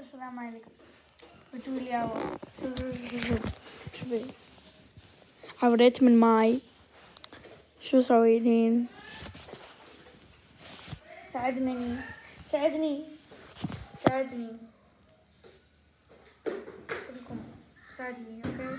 السلام عليكم. بتقولي شوفي. عبريت من ماي. شو سويتين ساعدني. ساعدني. ساعدني. كلكم. ساعدني أوكي؟